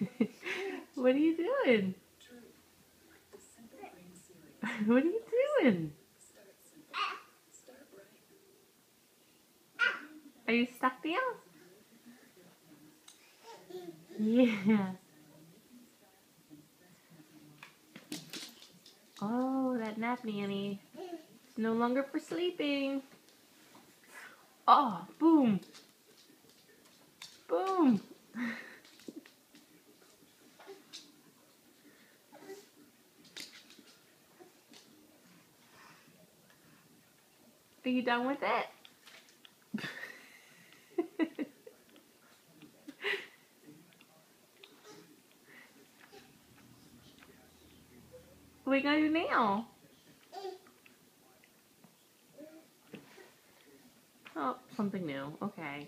what are you doing? what are you doing? Are you stuck down? Yeah. Oh, that nap nanny. It's no longer for sleeping. Oh, boom. Boom. Are you done with it? what are we gonna do now? Oh, something new. Okay.